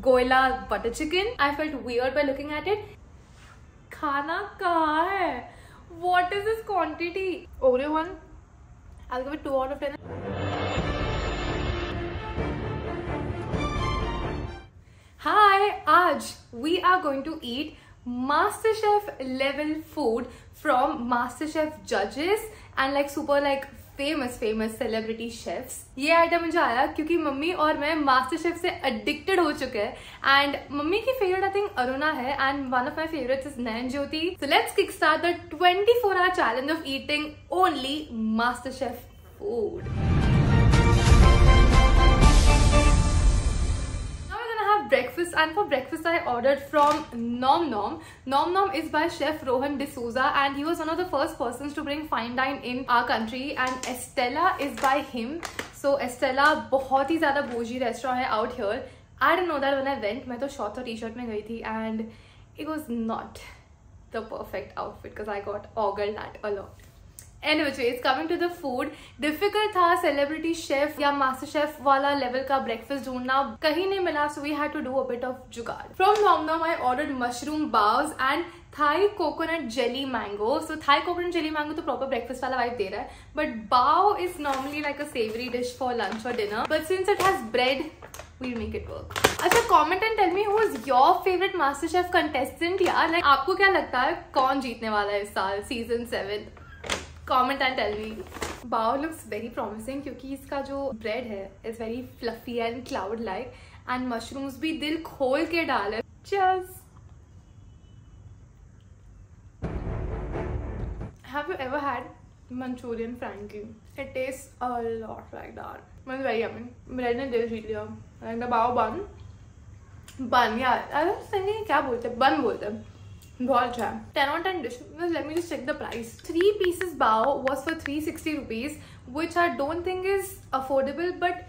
Goila butter chicken. I felt weird by looking at it. Khana kaha hai? What is this quantity? Oreo one. I'll give it 2 out of 10. Hi, Aj, we are going to eat MasterChef level food from MasterChef judges and like super like famous famous celebrity chefs ये item मुझे आया क्योंकि mummy और मैं master chef से अडिक्टेड हो चुके हैं. एंड मम्मी की फेवरेट आई थिंक अरुणा है. And one of my favourite is Nain Jyoti so let's kick start the 24 four hour challenge of eating only master chef food breakfast and for breakfast I ordered from Nom Nom. Nom Nom is by chef Rohan D'Souza and he was one of the first persons to bring fine dine in our country and Estella is by him. So Estella बहुत ही ज़्यादा bougie restaurant है out here. I didn't know that when I went. मैं तो shorts और t-shirt में गई थी and it was not the perfect outfit because I got ogled at a lot. Anyways coming to the food difficult था celebrity chef या master chef वाला level का ब्रेकफास्ट ढूंढना। कहीं नहीं मिला so we had to do a bit of jugaad. From Nom I order mushroom baos and Thai coconut jelly mango so Thai coconut jelly mango तो proper breakfast वाला vibe दे रहा है। But bao is normally like a savoury dish for lunch और dinner but since it has bread we'll make it work. अच्छा comment and tell me who is your favourite master chef contestant यार? Like आपको क्या लगता है कौन जीतने वाला है इस साल? Season seven comment and tell me bao looks very promising क्योंकि इसका जो ब्रेड है is very fluffy and cloud like and mushrooms भी दिल खोल के डाले just Have you ever had Manchurian Frankie? It tastes a lot like that. It's very yummy. Bread ने दिल जीत लिया. Like the bao bun. Bun, yeah. I was thinking क्या बोलते हैं? Bun बोलते हैं. Gold jam. 10 on 10 dish. Let me just check the price. 3 pieces bao was for 360 rupees which I don't think is affordable but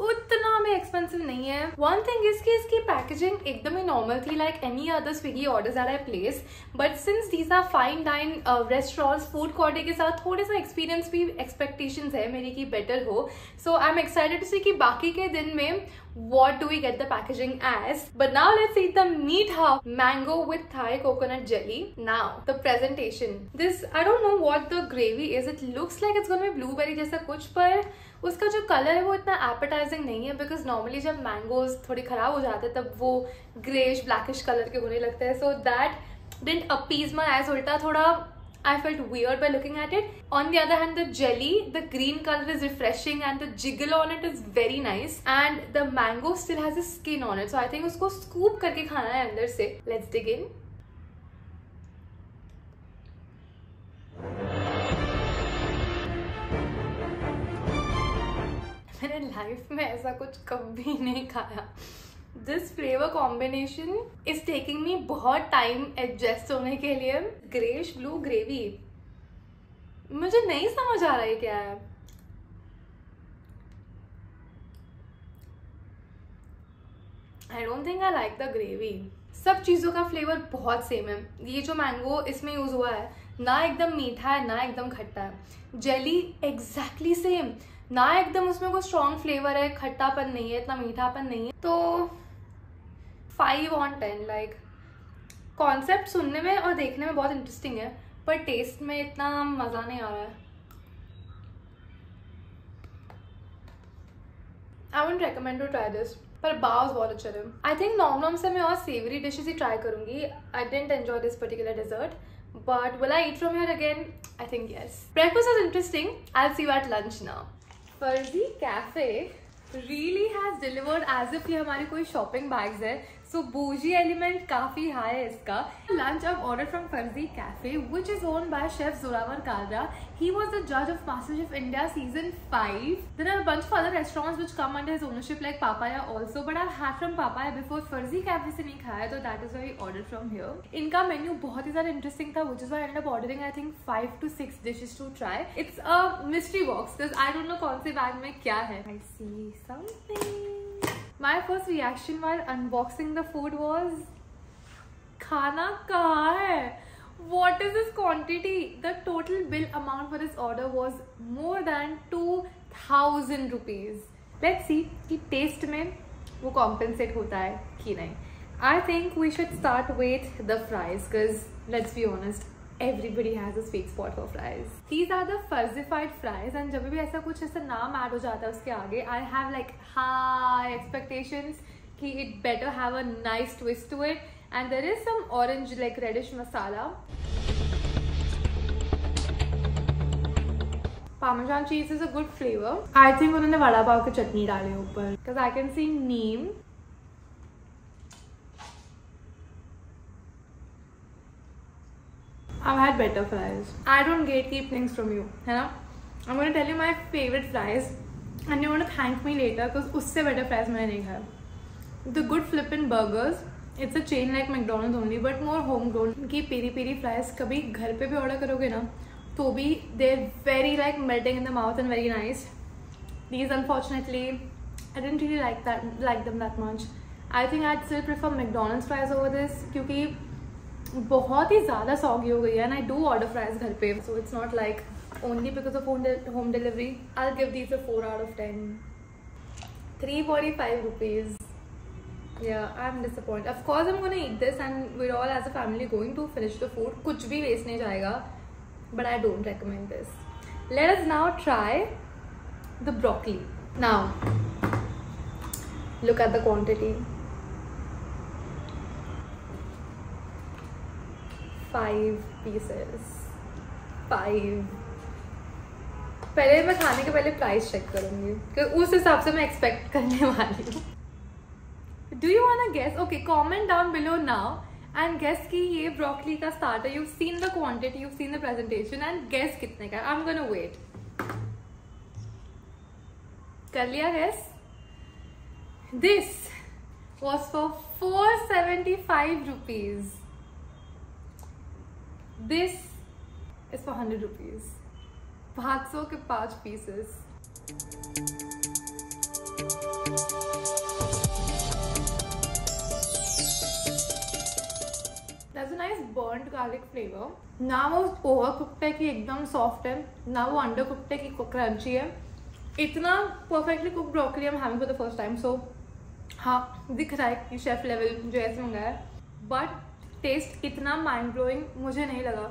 उतना में expensive नहीं है। One thing is की इसकी पैकेजिंग एकदम ही नॉर्मल थी like any other Swiggy order are I place but since these are fine dine restaurant food quarter के साथ थोड़े सा एक्सपीरियंस भी एक्सपेक्टेशन है मेरी की बेटर हो। So I am excited to see कि बाकी के दिन में what do we get the packaging as but now let see the meat how mango with Thai coconut jelly now the presentation this I don't know what the gravy is it looks like it's gone may blueberry जैसा कुछ, पर उसका जो colour है वो इतना appetizing नहीं है बिकॉज़ नॉर्मली जब मैंगोज थोड़ी खराब हो जाते हैं तब वो ग्रेश ब्लैकिश कलर के होने लगते हैं so that didn't appease my age उल्टा थोड़ा I felt weird by looking at it. On the other hand, the jelly, the green color is refreshing and the jiggle on it is very nice. And the mango still has a skin on it. So I think उसको scoop करके खाना है अंदर से. Let's dig in. मैंने life में ऐसा कुछ कभी नहीं खाया। This flavour combination is taking me बहुत टाइम एडजस्ट होने के लिए। ग्रेश ब्लू ग्रेवी मुझे नहीं समझ आ रहा है क्या है। I don't think I like the gravy सब चीज़ों का फ्लेवर बहुत सेम है। ये जो मैंगो इसमें यूज़ हुआ है, ना एकदम मीठा है, ना एकदम खट्टा है। जेली एग्जैक्टली सेम ना एकदम उसमें कोई स्ट्रॉन्ग फ्लेवर है, खट्टापन नहीं है, इतना मीठापन नहीं है तो five on ten like concept सुनने में और देखने में बहुत इंटरेस्टिंग है, पर टेस्ट में इतना मज़ा नहीं आ रहा है I won't recommend to try this पर बाउस बहुत अच्छे थे आई थिंक नॉर्मल से मैं और सेवरी डिशेज ही ट्राई करूँगी I didn't enjoy this particular dessert but will I eat from here again? I think yes. Breakfast was interesting. I'll see you at lunch now. Farzi Cafe really has delivered as if ये हमारी कोई shopping bags है। So bougie element काफ़ी high है इसका। Lunch अब order from Farzi Cafe which is own by chef Zorawar Kalra he was the जज of master chef India season five there are bunch of other restaurants which come under his ownership, like papaya also, but I've had from papaya before. Farzi Cafe से नहीं खाया तो that is why order from here इनका menu बहुत ही ज़्यादा interesting था which is why end up ordering I think five to six dishes to try it's a mystery box I don't know कौन से बैग में क्या है। I see something My first reaction while unboxing the food was खाना कहाँ है what is this quantity the total bill amount for this order was more than 2000 rupees let's see कि taste में वो कॉम्पेंसेट होता है कि नहीं I think we should start with the fries because let's be honest everybody has a sweet spot for fries. These are the fuzzified fries and जब भी ऐसा कुछ ऐसा नाम ऐड हो जाता है उसके आगे I have like high expectations कि it better have a nice twist to it and there is some orange like reddish masala. Parmesan cheese is a good flavor. I think उन्होंने वड़ा पाव की चटनी डाली ऊपर because I can see neem I've had better fries. I don't gatekeep things from you, है ना? I'm gonna tell you my favorite fries, and you're gonna thank me later because उससे better fries मैंने नहीं खाया. The Good Flippin' Burgers. It's a chain like McDonald's only, but more homegrown. की peri peri fries कभी घर पे भी order करोगे ना, तो भी they're very like melting in the mouth and very nice. These unfortunately, I didn't really like that like them that much. I think I'd still prefer McDonald's fries over this क्योंकि बहुत ही ज़्यादा soggy हो गई है and I do order fries घर पे so it's not like only because of home home delivery I give these a four out of ten three forty five rupees या I am disappoint of course am gone eat this and we're all as a family going to finish the food कुछ भी waste नहीं जाएगा but I don't recommend this let's now try the broccoli now look at the quantity five pieces five पहले मैं खाने के पहले price check करूँगी उस हिसाब से मैं एक्सपेक्ट करने वाली हूँ। Do you want guess okay comment down below now and guess कि ये ब्रोकली का starter you seen the quantity you seen the presentation and guess कितने का आई एम गोना वेट कर लिया guess this was for four seventy five rupees This is for 100 rupees. 500 के पाँच a nice burnt garlic flavor. ना वो over cooked है कि एकदम सॉफ्ट है. ना वो अंडर कुकड है कि क्रंची है. इतना परफेक्टली कुक ब्रोकली हम having for the first time so हाँ दिख रहा है कि शेफ लेवल जो ऐसे मंगाया बट टेस्ट इतना माइंड ब्लोइंग मुझे नहीं लगा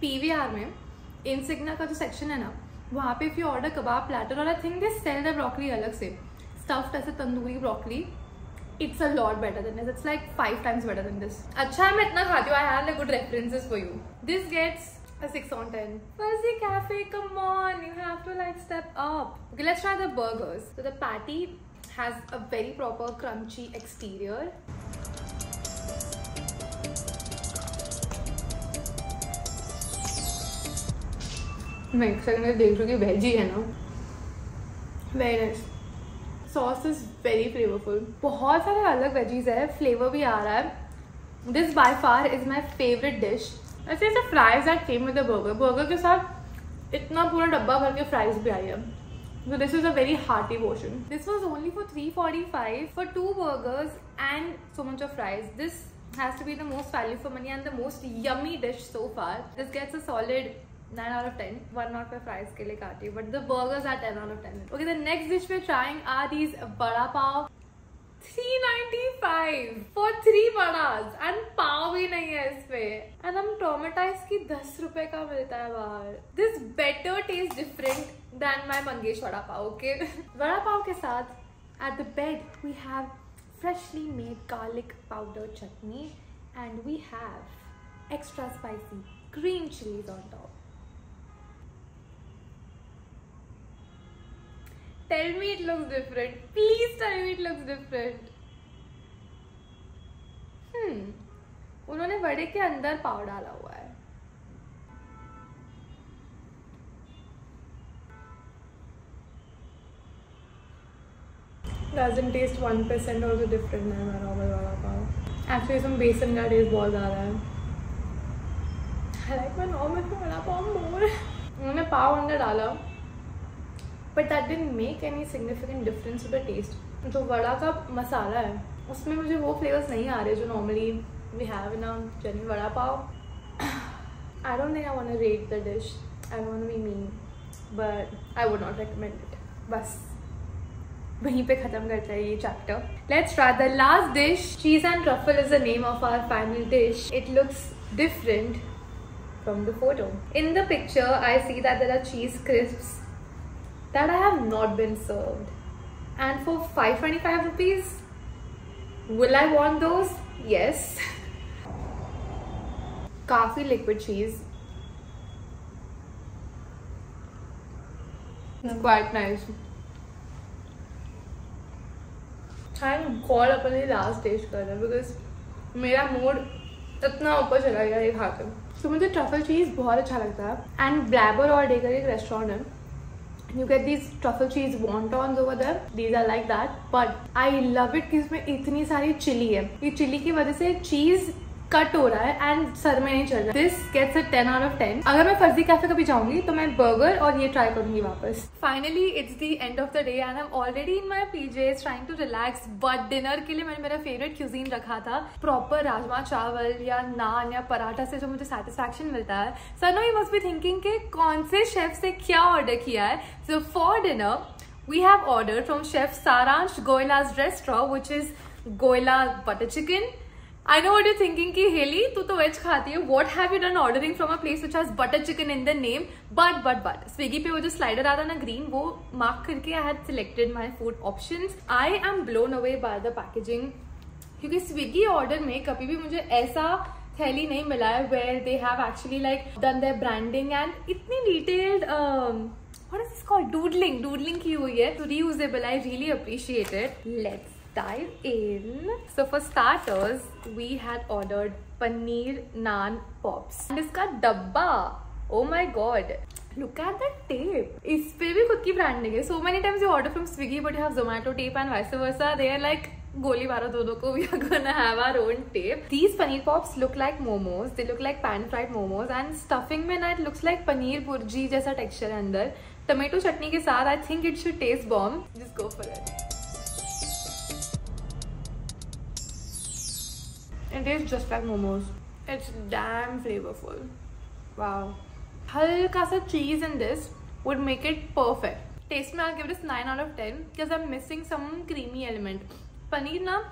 पीवीआर में इनसिग्ना का जो सेक्शन है ना वहाँ पे फिर ऑर्डर कबाब प्लेटर और I think they sell the broccoli अलग से स्टफ्ड ऐसे tandoori broccoli it's a lot better than this it's like five times better than this अच्छा मैं इतना खाती हूँ I have like good references for you this gets a 6 on 10. Fuzzy Cafe, come on, you have to like step up. Okay, let's try the burgers. So the patty has a very proper crunchy exterior. मैं एक second देख रही हूँ veggie है ना very nice sauce is very flavourful बहुत सारे अलग वेजीज है फ्लेवर भी आ रहा है this by far is my favourite dish ऐसे ऐसे fries are came with burger burger के साथ इतना पूरा डब्बा भर के फ्राइज भी आई है So this is a very hearty portion. This was only for 345 for two burgers and so much of fries. This has to be the most value for money and the most yummy dish so far. This gets a solid 9 out of 10 1 not for fries ke liye kaati but the burgers are 10 out of 10 okay the next dish we're trying are these vada pav 395 for three vadas and पाव भी नहीं है इस पे and हम टोमेटाइज की दस रुपए का मिलता है बाहर this better taste different than my Mangesh vada pav okay vada pav के साथ at the bed we have freshly made garlic powder chutney and we have extra spicy green chilies on top Tell me it looks different. Please tell me it looks different. Hmm. उन्होंने वड़े के अंदर पाव डाला हुआ है doesn't taste one percent also different than my normal vada pav. Actually, some besan का taste बहुत ज़्यादा है. I like my normal vada pav more. उन्होंने पाव अंदर डाला but that didn't make any significant difference to the taste जो वड़ा का मसाला है उसमें मुझे वो फ्लेवर्स नहीं आ रहे जो normally we have in any vada pav. I don't think I want rate the dish I want be mean but I would not recommend it बस। वहीं पे खत्म करता है ये chapter let's try the last dish cheese and truffle is the name of our final dish it looks different from the photo. In the picture, I see that there are cheese crisps that I have not been served. And for 525 rupees, will I want those? Yes. Coffee liquid cheese. It's quite nice. Thank God अपने last taste कर रहा है because मेरा mood इतना ऊपर चला गया ये खाकर तो मुझे ट्रफल चीज़ बहुत अच्छा लगता है एंड ब्लैबर और डेकर एक रेस्टोरेंट है you get these truffle cheese wontons over there these are like that but I love it कि इसमें इतनी सारी चिली है। ये चिली की वजह से चीज़ कट हो रहा है एंड सर में नहीं चल रहा this gets a ten out of ten अगर मैं फर्जी कैफ़े कभी जाऊँगी तो मैं बर्गर और ये ट्राई करूँगी वापस। Finally it's the end of the day and I am already in my PJ trying to relax but dinner के लिए मैंने मेरा फेवरेट क्यूजीन रखा था। प्रॉपर राजमा चावल या नान या पराठा से जो मुझे सेटिस्फैक्शन मिलता है। Sir know you must be thinking के कौन से शेफ से क्या ऑर्डर किया है। So for dinner we have ordered from chef Saransh Goyla's restaurant, which is Goyla butter chicken I know what you thinking कि हेली तू तो वेज खाती है। What have you done ordering from a place which has butter chicken in the name but but but Swiggy पे वो जो slider आता ना ग्रीन वो मार्क करके I had selected my food option I am blown away by the packaging क्योंकि Swiggy order में कभी भी मुझे ऐसा थैली नहीं मिला है where they have actually like done their branding and इतनी detailed what is this called? Doodling doodling की हुई है तो reusable, I really appreciate it. Let's dive in. So for starters, we had ordered paneer naan pops. And इसका डब्बा Oh my god. Look at the tape. इस पे भी खुद की ब्रांडिंग है. So many times you order from Swiggy but you have Zomato tape and vice versa. They are like गोली मारो दोनों को we are gonna have our own tape. These paneer pops look like momos. They look like pan fried momos and stuffing में ना it looks like paneer burji जैसा texture है अंदर. Tomato चटनी के साथ I think it should taste bomb. Just go for it. It tastes just like momos. It's damn flavorful. Wow. Halka sa cheese in this would make it perfect. Taste me, I'll give this 9 out of 10 because I'm missing some creamy element. Paneer na,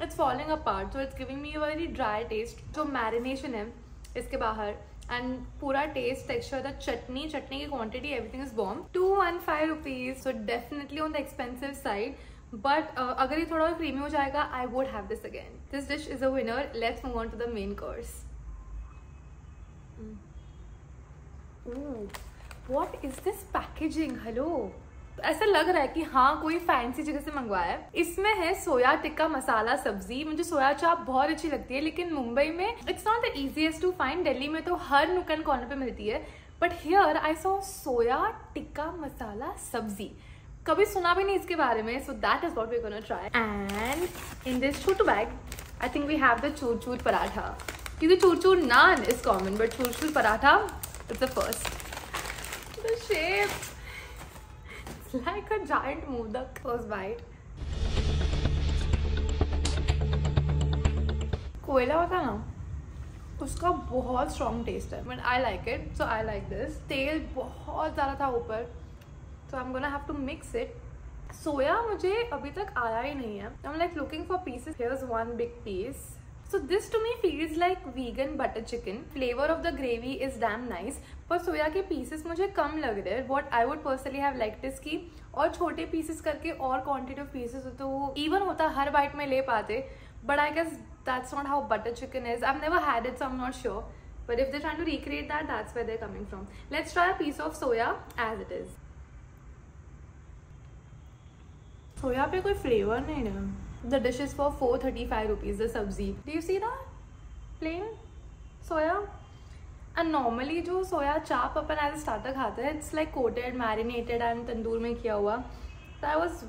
it's falling apart. So it's giving me a very dry taste. So marination hai iske bahar. And pura taste, texture, the chutney, chutney ki quantity, everything is bomb. 215 rupees. So definitely on the expensive side. But uh, अगर ये थोड़ा और creamy हो जाएगा I would have this again this dish is a winner let's move on to the main course what is this packaging hello ऐसा लग रहा है कि हाँ कोई फैंसी जगह से मंगवाया है। इसमें है सोया टिक्का मसाला सब्ज़ी। मुझे सोया चाप बहुत अच्छी लगती है लेकिन मुंबई में it's not the easiest to find Delhi में तो हर नुकन कॉर्नर पे मिलती है। But here I saw soya tikka masala sabzi. कभी सुना भी नहीं इसके बारे में so that is what we gonna try and in this Chhotu bag I think we have the chur chur paratha क्योंकि चूर चूर नान is common but chur chur paratha is the first the shape like a giant modak first bite कोयला होता ना, उसका बहुत strong taste है but I like it so I like this तेल बहुत ज़्यादा था ऊपर. तो I am gonna have to mix it soya मुझे अभी तक आया ही नहीं है। I am like looking for pieces here's one big piece So, this to me feels like vegan butter chicken. Flavor of the gravy is damn nice. पर soya के pieces मुझे कम लग रहे हैं। What I would personally have like this की और छोटे पीसेस करके और क्वान्टिटी ऑफ़ पीसेस होते वो इवन होता, हर बाइट में ले पाते। But I guess that's not how butter chicken is I never had it so I am not sure but if they're trying to recreate that, that's where they're coming from. Let's try a piece of soya as it is soya पे कोई flavour नहीं है the dish is for four thirty five rupees the sabzi do you see that plain soya and normally जो soya chaap अपन as starter खाते हैं it's like coated marinated and tandoor में किया हुआ। तो I was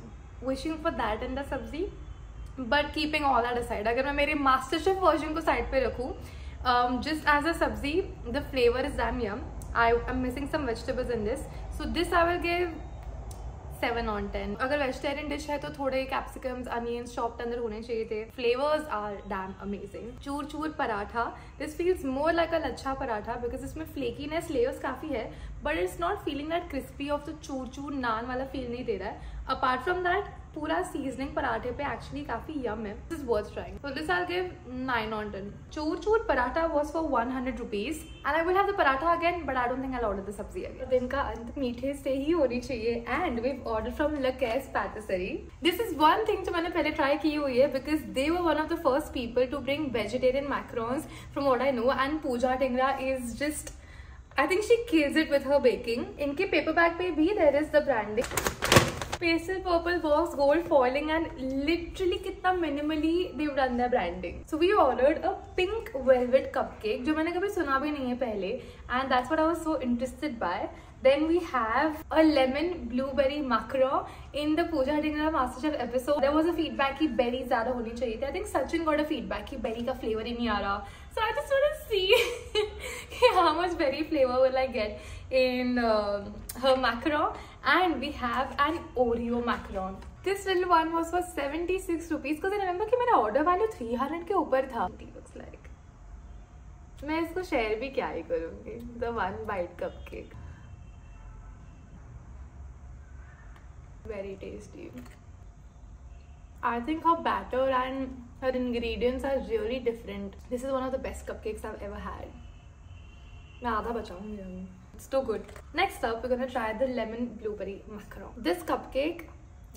wishing for that in the sabzi but keeping all that aside अगर मैं मेरे मास्टर शेफ वर्जन को साइड पे रखूँ just as a sabzi the flavour is damn yum I am missing some vegetables in this so this I will give seven on ten अगर vegetarian dish है तो थोड़े कैप्सिकम्स अनियंस चॉप्ड अंदर होने चाहिए थे। Flavours are damn amazing chur chur paratha. This feels more like a lachha paratha because इसमें flakiness layers काफ़ी है but it's not feeling that crispy of the chur chur naan वाला feel नहीं दे रहा है। अपार्ट फ्रॉम दैट पूरा seasoning पराठे पे एक्चुअली काफ़ी यम है। This is trying so this I give 9 on 10 chur chur paratha was for 100 rupees and I will have the paratha again but I don't think I order the sabzi again दिन का अंत मीठे से ही होनी चाहिए and we order from लकेस patisserie this is one thing जो मैंने पहले ट्राई की हुई है because they were one of the first people to bring vegetarian macarons from what I know and Pooja Dhingra is just I think she kills it with her baking. इनके paper bag पे भी there is the branding pastel purple box gold foiling and literally कितना minimally they've done the branding so we ordered a pink velvet cupcake जो मैंने कभी सुना भी नहीं है पहले and that's what I was so interested by Then we have a lemon blueberry macro in the Pooja Dingra MasterChef episode. There was a feedback कि berry ज़्यादा होनी चाहिए थी. I think Sachin got a feedback कि berry का flavor ही नहीं आ रहा. So I just want to see how much berry flavor will I get in uh, her macro. and we have an Oreo macaron. This little one was for 76 rupees because I remember कि मेरा order value 300 के ऊपर था. It looks like. मैं इसको share भी क्या ही करूँगी the one bite cupcake very tasty I think her batter and her ingredients are really different. This is one of the best cupcakes I've ever had. मैं आधा बचाऊंगी अभी It's too good. Next up, we're gonna try the lemon blueberry macaron. This cupcake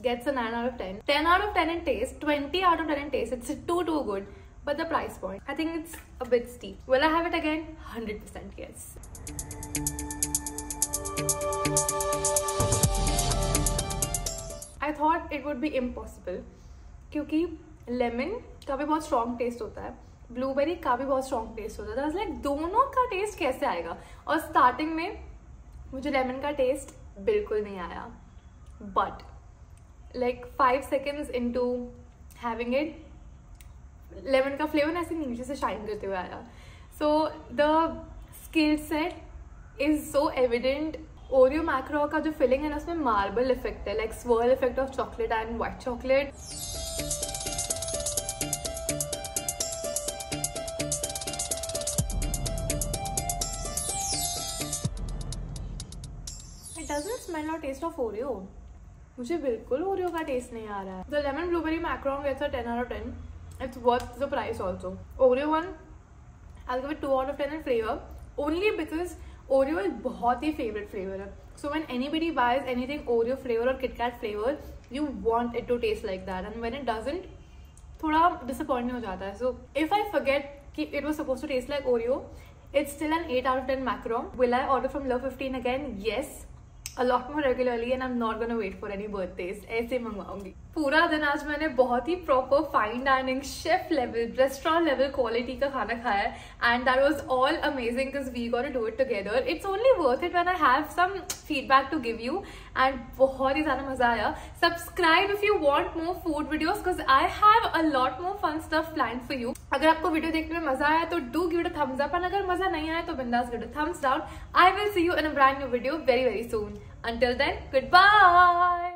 gets a 9 out of 10. 10 out of 10 in taste, 20 out of 10 in taste. It's too, too good. But the price point, I think it's a bit steep. Will I have it again? 100% yes. I thought it would be impossible क्योंकि lemon का भी बहुत strong test होता है blueberry का भी बहुत strong test होता था लाइक दोनों का टेस्ट कैसे आएगा? और स्टार्टिंग में मुझे लेमन का टेस्ट बिल्कुल नहीं आया। But like five seconds in to having it lemon का फ्लेवर ऐसे नीचे से शाइन करते हुए आया। So the skill set is so evident Oreo macaron का जो फिलिंग है ना, उसमें मार्बल इफ़ेक्ट है like swirl effect of chocolate and white chocolate doesn't smell और टेस्ट ऑफ़ ओरियो मुझे बिल्कुल ओरियो का टेस्ट नहीं आ रहा है। The lemon blueberry macaron gets a 10 out of 10 it's worth the price also Oreo one I give it 2 out of 10 in flavour only because Oreo एक बहुत ही फेवरेट फ्लेवर है। So when anybody buys anything Oreo flavour और KitKat flavour you want it to taste like that and when it doesn't थोड़ा disappoint हो जाता है। So if I forget कि it was suppose to taste like Oreo it's still an 8 out of 10 macro. Will I order from Love 15 again? Yes. A lot more regularly and I'm not gonna wait for any birthdays. ऐसे मंगवाऊँगी। पूरा दिन आज मैंने बहुत ही proper fine dining chef level restaurant level quality का खाना खाया है and that was all amazing we got do it together it's only worth it when I have some feedback to give you and बहुत ही ज़्यादा मज़ा आया। Subscribe if you want more food videos because I have a lot more fun stuff plan for you अगर आपको video देखने में मज़ा आया तो do give it thumbs up and अगर मज़ा नहीं आया तो बिंदास give it thumbs down I will see you in a brand new video very very soon until then good goodbye.